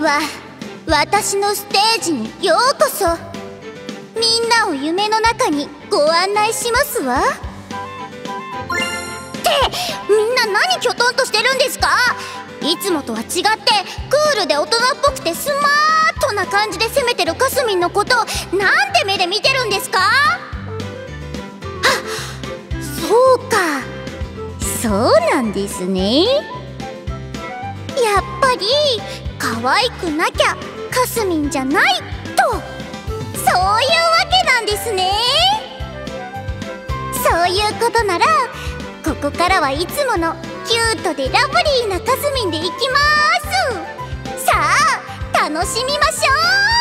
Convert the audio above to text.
は私のステージにようこそ。みんなを夢の中にご案内しますわ。ってみんな何きょとんとしてるんですか？いつもとは違ってクールで大人っぽくてスマートな感じで攻めてるかすみんのことなんて目で見てるんですか？あそうか。そうなんですね。やっぱり可愛くなきゃカスミンじゃないと。そういうわけなんですね。そういうことならここからはいつものキュートでラブリーなカスミンでいきます。さあ楽しみましょう。